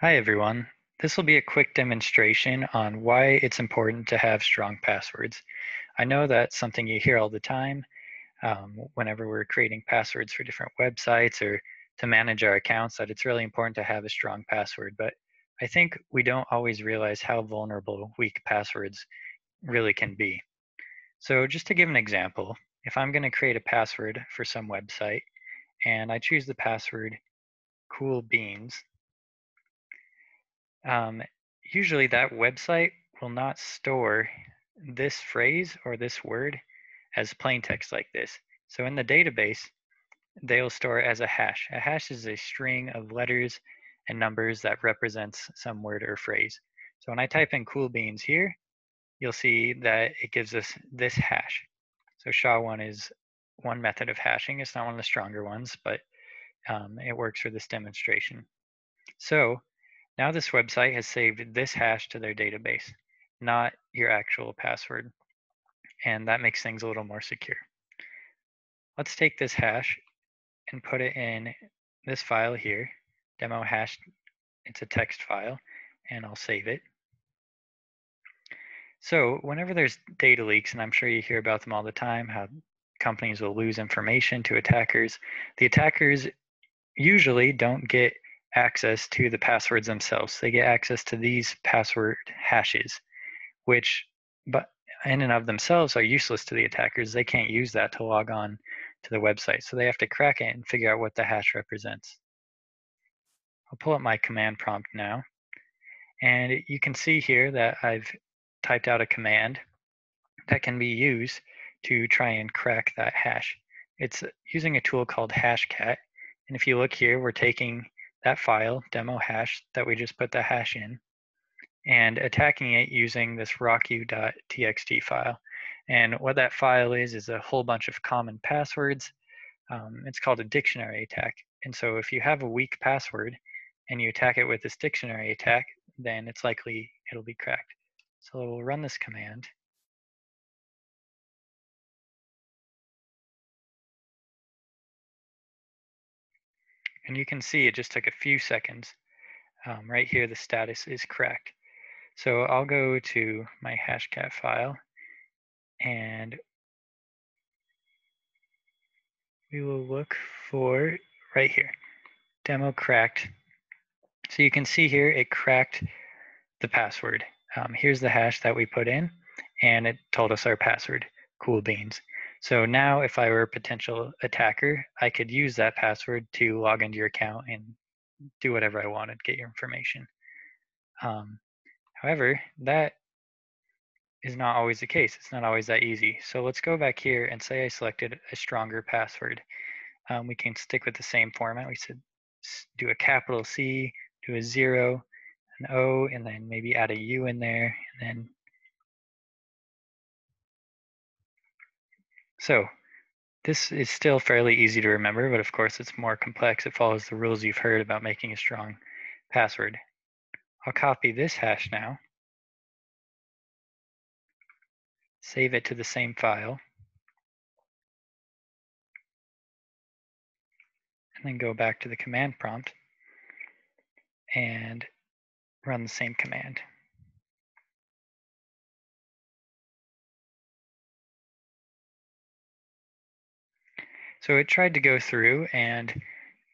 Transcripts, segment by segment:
Hi everyone. This will be a quick demonstration on why it's important to have strong passwords. I know that's something you hear all the time um, whenever we're creating passwords for different websites or to manage our accounts that it's really important to have a strong password, but I think we don't always realize how vulnerable weak passwords really can be. So just to give an example, if I'm going to create a password for some website and I choose the password cool beans um, usually that website will not store this phrase or this word as plain text like this. So in the database, they'll store it as a hash. A hash is a string of letters and numbers that represents some word or phrase. So when I type in cool beans here, you'll see that it gives us this hash. So SHA-1 is one method of hashing. It's not one of the stronger ones, but um, it works for this demonstration. So now this website has saved this hash to their database, not your actual password. And that makes things a little more secure. Let's take this hash and put it in this file here, demo hash, it's a text file, and I'll save it. So whenever there's data leaks, and I'm sure you hear about them all the time, how companies will lose information to attackers, the attackers usually don't get access to the passwords themselves. They get access to these password hashes, which but in and of themselves are useless to the attackers. They can't use that to log on to the website. So they have to crack it and figure out what the hash represents. I'll pull up my command prompt now. And you can see here that I've typed out a command that can be used to try and crack that hash. It's using a tool called Hashcat. And if you look here, we're taking that file, demo hash, that we just put the hash in, and attacking it using this rocku.txt file. And what that file is, is a whole bunch of common passwords. Um, it's called a dictionary attack. And so if you have a weak password and you attack it with this dictionary attack, then it's likely it'll be cracked. So we'll run this command. And you can see it just took a few seconds. Um, right here, the status is correct. So I'll go to my hashcat file and we will look for right here, demo cracked. So you can see here, it cracked the password. Um, here's the hash that we put in and it told us our password, cool beans. So now if I were a potential attacker, I could use that password to log into your account and do whatever I wanted, get your information. Um, however, that is not always the case. It's not always that easy. So let's go back here and say I selected a stronger password. Um, we can stick with the same format. We said do a capital C, do a zero, an O, and then maybe add a U in there, and then So this is still fairly easy to remember, but of course it's more complex. It follows the rules you've heard about making a strong password. I'll copy this hash now, save it to the same file, and then go back to the command prompt and run the same command. So it tried to go through and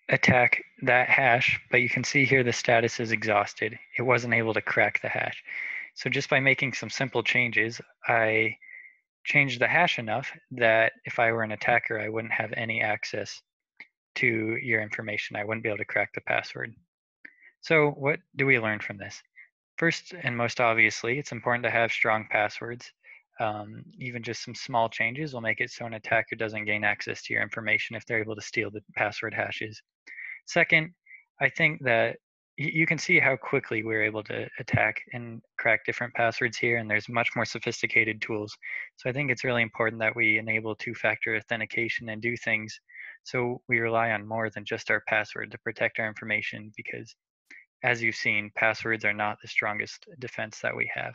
attack that hash, but you can see here the status is exhausted. It wasn't able to crack the hash. So just by making some simple changes, I changed the hash enough that if I were an attacker, I wouldn't have any access to your information. I wouldn't be able to crack the password. So what do we learn from this? First and most obviously, it's important to have strong passwords. Um, even just some small changes will make it so an attacker doesn't gain access to your information if they're able to steal the password hashes. Second, I think that you can see how quickly we're able to attack and crack different passwords here, and there's much more sophisticated tools. So I think it's really important that we enable two-factor authentication and do things so we rely on more than just our password to protect our information because as you've seen, passwords are not the strongest defense that we have.